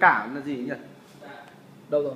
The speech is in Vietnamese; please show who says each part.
Speaker 1: cả là gì nhỉ?
Speaker 2: Đâu rồi?